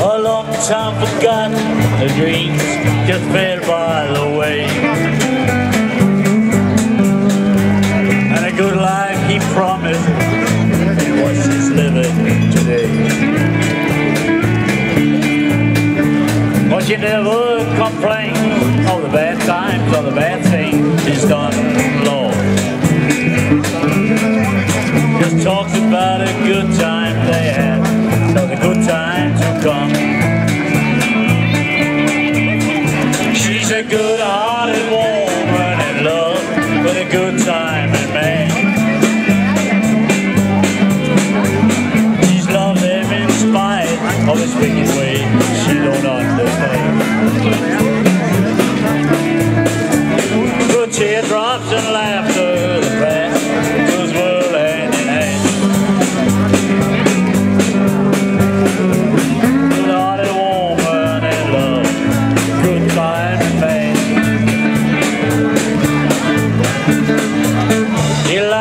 A long time forgotten, the dreams just fell by the way. And a good life he promised, was his living today. But she never complained of the bad times or the bad things he's done, Just talks about a good time they had, so the good time to come. She's a good-hearted woman in love with a good time and man. She's loved him in spite of his wicked way. She don't understand.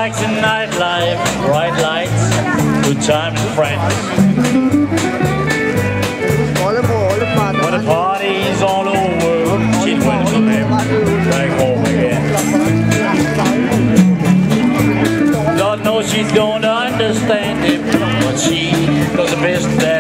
Likes the nightlife, bright lights, good time and friends. Pato. The party's all over, she'd welcome him back home again. Lord knows she don't understand him, but she does the best that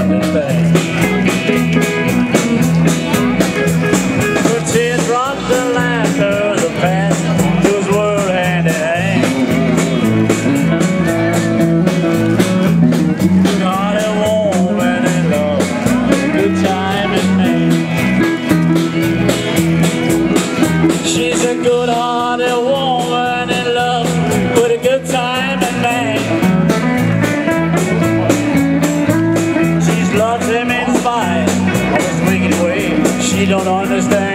She don't don't understand.